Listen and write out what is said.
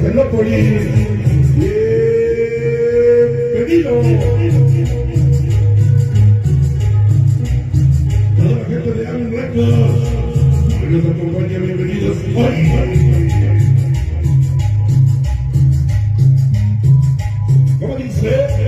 Teslópolis. Bienvenido. Toda la gente de Aaron Records. Hoy nos acompaña, bienvenidos. Hoy. ¿Cómo dice?